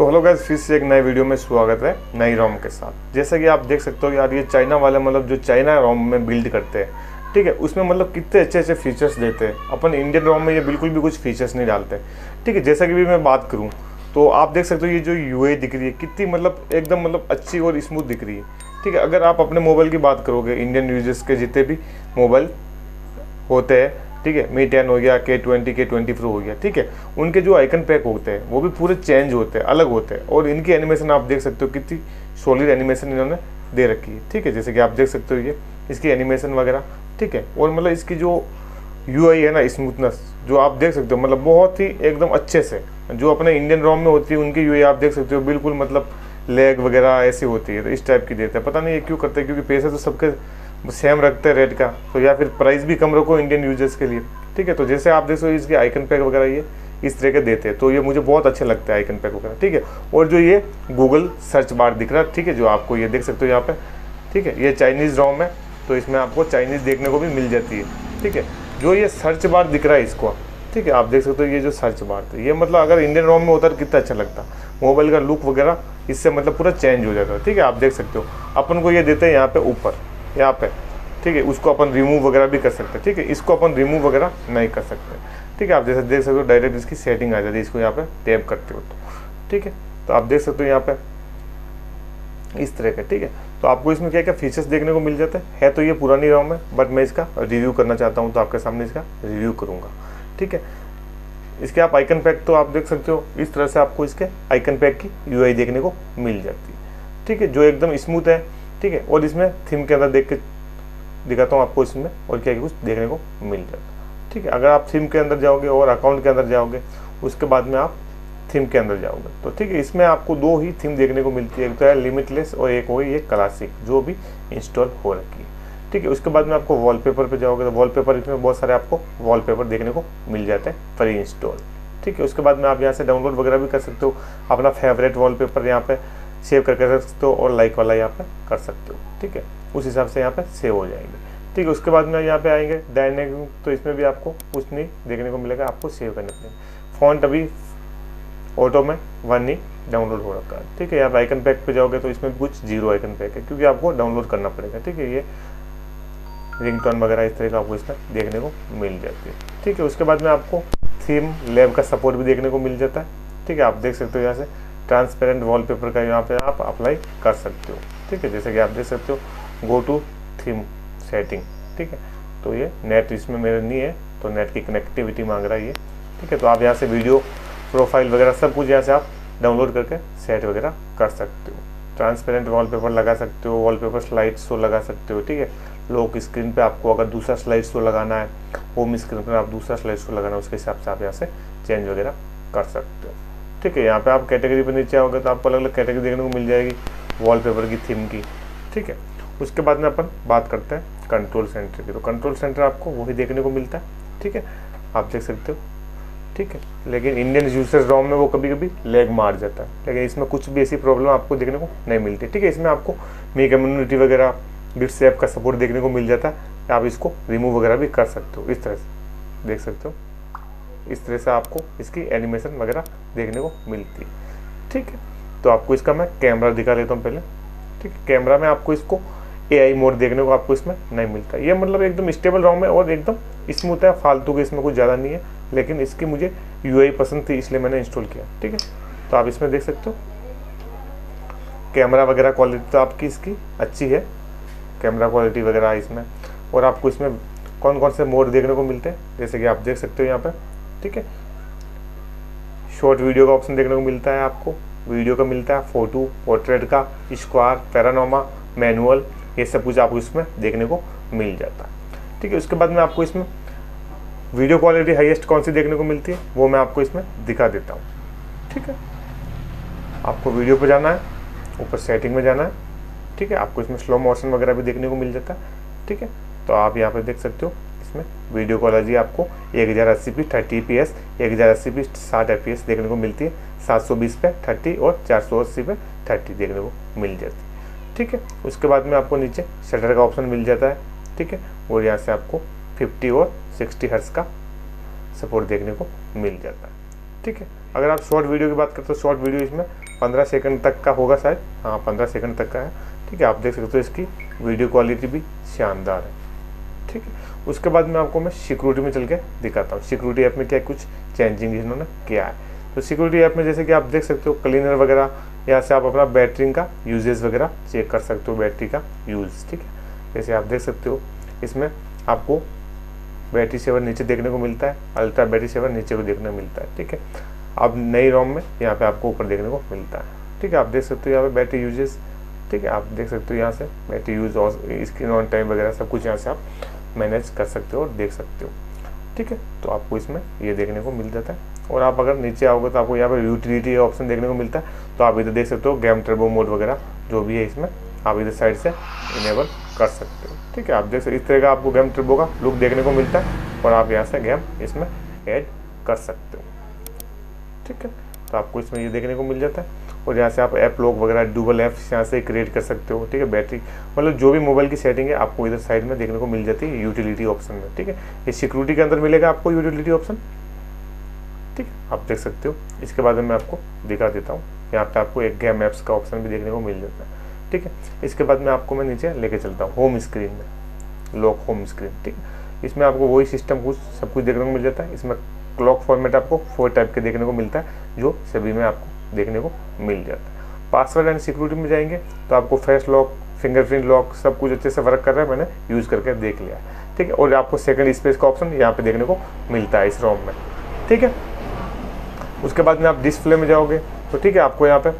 तो hello guys, फिर से एक नए वीडियो में स्वागत है नई रोम के साथ। जैसा कि आप देख सकते हो यार ये चाइना वाले मतलब जो चाइना रोम में बिल्ड करते हैं, ठीक है, उसमें मतलब कितने अच्छे अच्छे फीचर्स देते हैं। अपन इंडियन रोम में ये बिल्कुल भी कुछ फीचर्स नहीं डालते, ठीक है, जैसा कि भी मैं बात करूँ तो आप देख सकते हो ये जो यू दिख रही है, कितनी मतलब एकदम मतलब अच्छी और स्मूथ दिख रही है, ठीक है। अगर आप अपने मोबाइल की बात करोगे इंडियन यूज़र्स के जितने भी मोबाइल होते हैं ठीक है मी टेन हो गया के ट्वेंटी के ट्वेंटी प्रो हो गया, ठीक है? उनके जो आइकन पैक होते हैं, वो भी पूरे चेंज होते हैं, अलग होते हैं। और इनकी एनिमेशन आप देख सकते हो कितनी सॉलिड एनिमेशन इन्होंने दे रखी है, ठीक है? जैसे कि आप देख सकते हो ये, इसकी एनिमेशन वगैरह, ठीक है? और मतलब इसकी जो UI है ना स्मूथनेस जो आप देख सकते हो मतलब बहुत ही एकदम अच्छे से, जो अपने इंडियन रोम में होती है, उनकी यू आप देख सकते हो, बिल्कुल मतलब लेग वगैरह ऐसी होती है तो इस टाइप की देते हैं। पता नहीं ये क्यों करते हैं, क्योंकि पैसे तो सबके सेम रखते हैं रेट का। तो या फिर प्राइस भी कम रखो इंडियन यूज़र्स के लिए। ठीक है तो जैसे आप देख देखो इसके आइकन पैक वगैरह ये इस तरह के देते हैं। तो ये मुझे बहुत अच्छे लगते हैं आइकन पैक वगैरह। ठीक है, और जो ये गूगल सर्च बार दिख रहा है, ठीक है, जो आपको ये देख सकते हो यहाँ पर ठीक है, ये चाइनीज़ रोम है तो इसमें आपको चाइनीज़ देखने को भी मिल जाती है। ठीक है, जो ये सर्च बार दिख रहा है इसको ठीक है, आप देख सकते हो ये जो सर्च बार था, ये मतलब अगर इंडियन रोम में होता तो कितना अच्छा लगता। मोबाइल का लुक वगैरह, इससे मतलब पूरा चेंज हो जाता। है ठीक है, आप देख सकते हो। अपन को ये देते हैं यहाँ पे ऊपर। यहाँ पे। ठीक है, उसको अपन रिमूव वगैरह भी कर सकते हैं। ठीक है, इसको अपन रिमूव वगैरह नहीं कर सकते। ठीक है, आप जैसे देख सकते हो डायरेक्ट इसकी सेटिंग आ जाती है, इसको यहाँ पे टैप करते हो तो। ठीक है तो आप देख सकते हो यहाँ पे इस तरह का। ठीक है तो आपको इसमें क्या क्या फीचर्स देखने को मिल जाते हैं? है तो ये पुरानी रोम है बट मैं इसका रिव्यू करना चाहता हूँ तो आपके सामने इसका रिव्यू करूँगा। ठीक है, इसके आप आइकन पैक तो आप देख सकते हो, इस तरह से आपको इसके आइकन पैक की यूआई देखने को मिल जाती है। ठीक है, जो एकदम स्मूथ है ठीक है? और इसमें थीम के अंदर देख के दिखाता हूँ आपको इसमें और क्या कुछ देखने को मिल जाता ठीक है? अगर आप थीम के अंदर जाओगे और अकाउंट के अंदर जाओगे, उसके बाद में आप थीम के अंदर जाओगे। तो ठीक है, इसमें आपको दो ही थीम देखने को मिलती है। एक तो है लिमिटलेस और एक हो गई ये क्लासिक जो भी इंस्टॉल हो रखी है। ठीक है, उसके बाद में आपको वॉलपेपर पे जाओगे तो वॉलपेपर इसमें बहुत सारे आपको वॉलपेपर देखने को मिल जाते हैं फ्री इंस्टॉल ठीक है, उसके बाद में आप यहाँ से डाउनलोड वगैरह भी कर सकते हो। अपना फेवरेट वॉलपेपर यहाँ पे सेव करके रख सकते हो और लाइक वाला यहाँ पे कर सकते हो। ठीक है? उस हिसाब से यहाँ पे सेव हो जाएँगे। ठीक है, उसके बाद में यहाँ पे आएँगे। डायनेमिक तो इसमें भी आपको कुछ नहीं देखने को मिलेगा, आपको सेव करने पड़ेंगे फॉन्ट अभी ऑटो में वन ही डाउनलोड हो रखा है। ठीक है यहाँ आइकन पैक पे जाओगे तो इसमें कुछ ज़ीरो आइकन पैक है, क्योंकि आपको डाउनलोड करना पड़ेगा। ठीक है, ये रिंगटोन वगैरह इस तरह का आपको इसमें देखने को मिल जाती है। ठीक है, उसके बाद में आपको थीम लैब का सपोर्ट भी देखने को मिल जाता है। ठीक है, आप देख सकते हो यहाँ से। ट्रांसपेरेंट वॉलपेपर का यहाँ पे आप अप्लाई कर सकते हो। ठीक है, जैसे कि आप देख सकते हो गो टू थीम सेटिंग ठीक है? तो ये नेट इसमें मेरे नहीं है तो नेट की कनेक्टिविटी मांग रहा है ये। ठीक है तो आप यहाँ से वीडियो प्रोफ़ाइल वगैरह सब कुछ यहाँ से आप डाउनलोड करके सेट वगैरह कर सकते हो। ट्रांसपेरेंट वॉलपेपर लगा सकते हो वॉलपेपर स्लाइड शो लगा सकते हो, ठीक है? लोक स्क्रीन पे आपको अगर दूसरा स्लाइड शो लगाना है होम स्क्रीन पर आप दूसरा स्लाइड शो लगाना है, उसके हिसाब से आप यहाँ से चेंज वगैरह कर सकते हो। ठीक है, यहाँ पे आप कैटेगरी पर नीचे आओगे तो आपको अलग अलग कैटेगरी देखने को मिल जाएगी वॉलपेपर की थीम की, ठीक है। उसके बाद में अपन बात करते हैं कंट्रोल सेंटर की। तो कंट्रोल सेंटर आपको वही देखने को मिलता है, ठीक है। आप देख सकते हो, ठीक है। लेकिन इंडियन यूज़र्स रॉम में वो कभी कभी लेग मार जाता है। लेकिन इसमें कुछ भी ऐसी प्रॉब्लम आपको देखने को नहीं मिलती, ठीक है। इसमें आपको मी कम्युनिटी वगैरह बिट्स ऐप का सपोर्ट देखने को मिल जाता है। आप इसको रिमूव वगैरह भी कर सकते हो, इस तरह से। देख सकते हो। इस तरह से आपको इसकी एनिमेशन वगैरह देखने को मिलती है। ठीक है? तो आपको इसका मैं कैमरा दिखा लेता हूँ पहले। ठीक है? कैमरा में आपको इसको एआई मोड देखने को आपको इसमें नहीं मिलता। ये मतलब एकदम स्टेबल रोम है और एकदम स्मूथ है, फालतू के इसमें कुछ ज़्यादा नहीं है, लेकिन इसकी मुझे यूआई पसंद थी, इसलिए मैंने इंस्टॉल किया। ठीक है? तो आप इसमें देख सकते हो। कैमरा वगैरह क्वालिटी तो आपकी इसकी अच्छी है। कैमरा क्वालिटी वगैरह इसमें। और आपको इसमें कौन कौन से मोड देखने को मिलते हैं? जैसे कि आप देख सकते हो यहाँ पे ठीक है? शॉर्ट वीडियो का ऑप्शन देखने को मिलता है आपको। वीडियो का मिलता है फ़ोटो पोर्ट्रेट का स्क्वायर पैरानोमा मैनुअल ये सब कुछ आपको इसमें देखने को मिल जाता है। ठीक है, उसके बाद में आपको इसमें वीडियो क्वालिटी हाईएस्ट कौन सी देखने को मिलती है, वो मैं आपको इसमें दिखा देता हूँ। ठीक है? आपको वीडियो पर जाना है, ऊपर सेटिंग में जाना है। ठीक है? आपको इसमें स्लो मोशन वगैरह भी देखने को मिल जाता है। ठीक है? तो आप यहाँ पर देख सकते हो इसमें। वीडियो क्वालिटी आपको। एक हज़ार अस्सी पी थर्टी पी एस एक हज़ार अस्सी पी साठ एफ़ एस देखने को मिलती है। सात सौ बीस पे थर्टी और चार सौ अस्सी पे थर्टी देखने को मिल जाती है। ठीक है? उसके बाद में आपको नीचे शटर का ऑप्शन मिल जाता है। ठीक है? और यहाँ से आपको 50 और 60 हर्ट्स का सपोर्ट देखने को मिल जाता है। ठीक है? अगर आप शॉर्ट वीडियो की बात करते हो, शॉर्ट वीडियो इसमें पंद्रह सेकंड तक का होगा शायद। हाँ पंद्रह सेकंड तक का है। ठीक है? आप देख सकते हो इसकी वीडियो क्वालिटी भी शानदार है। ठीक है? उसके बाद में आपको मैं सिक्योरिटी में चल के दिखाता हूँ। सिक्योरिटी ऐप में क्या कुछ चेंजिंग इन्होंने किया है। तो सिक्योरिटी ऐप में जैसे कि आप देख सकते हो क्लीनर वगैरह, यहाँ से आप अपना बैटरी का यूजेज वगैरह चेक कर सकते हो बैटरी का यूज़ ठीक है? जैसे आप देख सकते हो, इसमें आपको बैटरी सेवर नीचे देखने को मिलता है अल्ट्रा बैटरी सेवर नीचे को देखने को मिलता है, ठीक है? अब नई रोम में यहाँ पे आपको ऊपर देखने को मिलता है, ठीक है? आप देख सकते हो यहाँ पे बैटरी यूजेस ठीक है? आप देख सकते हो यहाँ से बैटरी यूज़ और स्क्रीन ऑन टाइम वगैरह सब कुछ यहाँ से आप मैनेज कर सकते हो और देख सकते हो। ठीक है? तो आपको इसमें ये देखने को मिल जाता है। और आप अगर नीचे आओगे तो आपको यहाँ पर यूटिलिटी ऑप्शन देखने को मिलता है। तो आप इधर देख सकते हो गैम टर्बो मोड वगैरह, जो भी है इसमें, आप इधर साइड से इनेबल कर सकते हो। ठीक है? आप देख सकते इस तरह का आपको गेम टर्बो का लुक देखने को मिलता है और आप यहाँ से गेम इसमें ऐड कर सकते हो। ठीक है? तो आपको इसमें ये देखने को मिल जाता है। और यहाँ से आप ऐप लॉक वगैरह, डूबल ऐप यहाँ से क्रिएट कर सकते हो, ठीक है? बैटरी मतलब जो भी मोबाइल की सेटिंग है, आपको इधर साइड में देखने को मिल जाती है यूटिलिटी ऑप्शन में, ठीक है? ये सिक्योरिटी के अंदर मिलेगा आपको यूटिलिटी ऑप्शन ठीक है? आप देख सकते हो। इसके बाद मैं आपको दिखा देता हूँ। यहाँ पे आपको एक गेम ऐप्स का ऑप्शन भी देखने को मिल जाता है, ठीक है? इसके बाद में आपको मैं नीचे लेके चलता हूँ होम स्क्रीन में लॉक होम स्क्रीन ठीक है? इसमें आपको वही सिस्टम कुछ, सब कुछ देखने को मिल जाता है। इसमें क्लॉक फॉर्मेट आपको फोर टाइप के देखने को मिलता है, जो सभी में आपको देखने को मिल जाता है। पासवर्ड एंड सिक्योरिटी में जाएँगे तो आपको फेस लॉक फिंगरप्रिंट लॉक सब कुछ अच्छे से वर्क कर रहा है, मैंने यूज़ करके देख लिया ठीक है, और आपको सेकंड स्पेस का ऑप्शन यहाँ पे देखने को मिलता है इस रोम में। ठीक है? उसके बाद में आप डिस्प्ले में जाओगे तो ठीक है, आपको यहाँ पे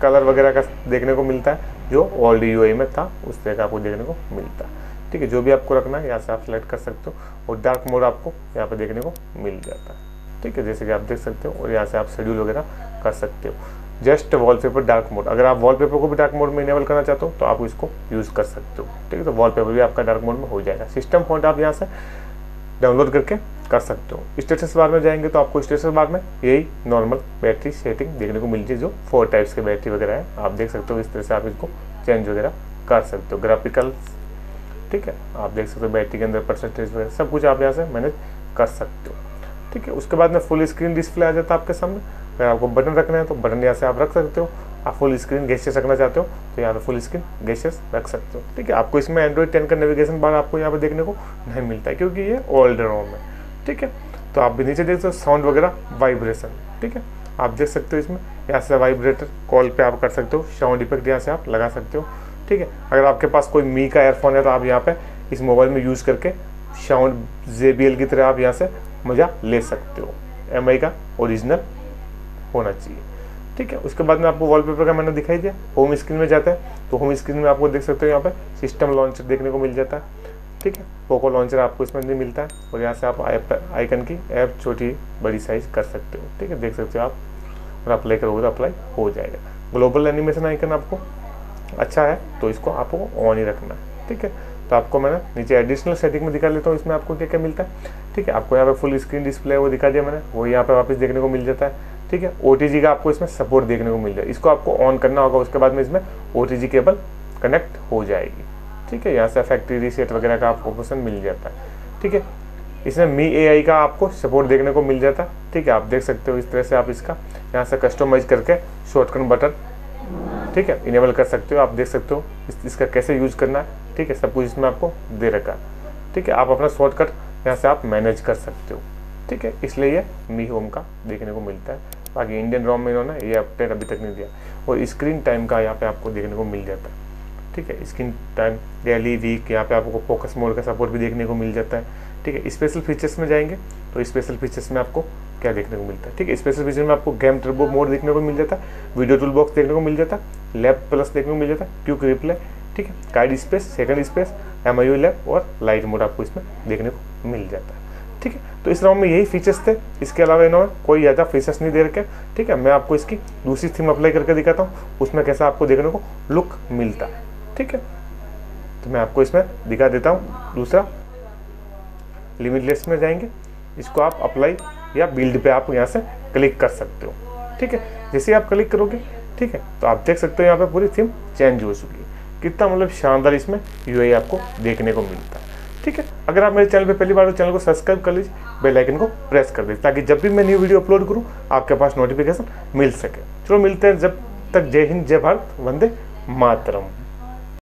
कलर वगैरह का देखने को मिलता है, जो ओल्ड यू में था, उस तरह का आपको देखने को मिलता है। ठीक है, जो भी आपको रखना है, यहाँ से आप सेलेक्ट कर सकते हो, और डार्क मोड आपको यहाँ पे देखने को मिल जाता है। ठीक है, जैसे कि आप देख सकते हो और यहाँ से आप शेड्यूल वगैरह कर सकते हो। जस्ट वॉलपेपर डार्क मोड अगर आप वॉलपेपर को भी डार्क मोड में इनेबल करना चाहते हो तो आप इसको यूज़ कर सकते हो। ठीक है तो वॉलपेपर भी आपका डार्क मोड में हो जाएगा। सिस्टम फॉन्ट आप यहाँ से डाउनलोड करके कर सकते हो। स्टेटस बार में जाएँगे तो आपको स्टेटस बार में यही नॉर्मल बैटरी सेटिंग देखने को मिलती है, जो फोर टाइप्स के बैटरी वगैरह है। आप देख सकते हो इस तरह से आप इसको चेंज वगैरह कर सकते हो। ग्राफिकल ठीक है, आप देख सकते हो बैटरी के अंदर परसेंटेज वगैरह, सब कुछ आप यहाँ से मैनेज कर सकते हो। ठीक है, उसके बाद में फुल स्क्रीन डिस्प्ले आ जाता है आपके सामने। अगर आपको बटन रखना है तो बटन यहाँ से आप रख सकते हो। आप फुल स्क्रीन गेस्टर्स रखना चाहते हो तो यहाँ पे फुल स्क्रीन गेस्टर्स रख सकते हो। ठीक है, आपको इसमें एंड्रॉइड टेन का नेविगेशन बार आपको यहाँ पे देखने को नहीं मिलता है, क्योंकि ये ओल्ड रोम है। ठीक है तो आप भी नीचे देख सकते हो साउंड वगैरह वाइब्रेशन ठीक है, आप देख सकते हो इसमें, यहाँ से वाइब्रेटर कॉल पे आप कर सकते हो साउंड इफ़ेक्ट यहाँ से आप लगा सकते हो। ठीक है, अगर आपके पास कोई मी का एयरफोन है तो आप यहाँ पे इस मोबाइल में यूज़ करके साउंड JBL की तरह आप यहाँ से मज़ा ले सकते हो। एमआई का ओरिजिनल होना चाहिए। ठीक है, उसके बाद में आपको वॉलपेपर का मैंने दिखाई दिया। होम स्क्रीन में जाता है तो होम स्क्रीन में आपको देख सकते हो यहाँ पे सिस्टम लॉन्चर देखने को मिल जाता है। ठीक है पोको लॉन्चर आपको इसमें नहीं मिलता है और यहाँ से आप आइकन की ऐप छोटी बड़ी साइज़ कर सकते हो। ठीक है, देख सकते हो आप। और अप्लाई करोगे तो अप्लाई हो जाएगा। ग्लोबल एनिमेशन आइकन आपको अच्छा है तो इसको आपको ऑन ही रखना है। ठीक है तो आपको मैंने नीचे एडिशनल सेटिंग में दिखा लेता हूँ, इसमें आपको क्या क्या मिलता है? ठीक है आपको यहाँ पे फुल स्क्रीन डिस्प्ले वो दिखा दिया मैंने वो यहाँ पे वापस देखने को मिल जाता है ठीक है। ओटीजी का आपको इसमें सपोर्ट देखने को मिल जाए इसको आपको ऑन करना होगा उसके बाद में इसमें ओटीजी केबल कनेक्ट हो जाएगी। ठीक है यहाँ से फैक्ट्री रीसेट वगैरह का आपको ऑप्शन मिल जाता है। ठीक है इसमें मी एआई का आपको सपोर्ट देखने को मिल जाता है। ठीक है आप देख सकते हो इस तरह से आप इसका यहाँ से कस्टमाइज करके शॉर्टकट बटन ठीक है इनेबल कर सकते हो। आप देख सकते हो इस, इसका कैसे यूज़ करना है। ठीक है सब कुछ इसमें आपको दे रखा है। ठीक है आप अपना शॉर्टकट यहाँ से आप मैनेज कर सकते हो। ठीक है? इसलिए ये मी होम का देखने को मिलता है। बाकी इंडियन रॉम में इन्होंने ये अपडेट अभी तक नहीं दिया। और स्क्रीन टाइम का यहाँ पे आपको देखने को मिल जाता है। ठीक है? स्क्रीन टाइम डेली वीक यहाँ पे आपको फोकस मोड का सपोर्ट भी देखने को मिल जाता है। ठीक है? स्पेशल फीचर्स में जाएँगे तो स्पेशल फीचर्स में आपको क्या देखने को मिलता है? ठीक है? स्पेशल फीचर में आपको गेम टर्बो मोड देखने को मिल जाता है। वीडियो टूल बॉक्स देखने को मिल जाता है। लैब प्लस देखने को मिल जाता है। क्यूक रिप्ले ठीक है? Guide space second space M I lab और लाइट मोड आपको इसमें देखने को मिल जाता है। ठीक है? तो इस राउंड में यही फीचर्स थे। इसके अलावा इन्होंने कोई ज़्यादा फीचर्स नहीं दे रखे ठीक है? मैं आपको इसकी दूसरी थीम अप्लाई करके दिखाता हूँ। उसमें कैसा आपको देखने को लुक मिलता है। ठीक है? तो मैं आपको इसमें दिखा देता हूँ। दूसरा लिमिटलेस में जाएँगे। इसको आप अप्लाई या बिल्ड पे आप यहाँ से क्लिक कर सकते हो। ठीक है? जैसे आप क्लिक करोगे, ठीक है? तो आप देख सकते हो यहाँ पे पूरी थीम चेंज हो चुकी है। कितना मतलब शानदार इसमें यू आपको देखने को मिलता है। ठीक है? अगर आप मेरे चैनल पे पहली बार तो चैनल को सब्सक्राइब कर लीजिए, बेल आइकन को प्रेस कर दीजिए, ताकि जब भी मैं न्यू वीडियो अपलोड करूँ, आपके पास नोटिफिकेशन मिल सके। चलो मिलते हैं जब तक। जय हिंद, जय भारत, वंदे मातरम।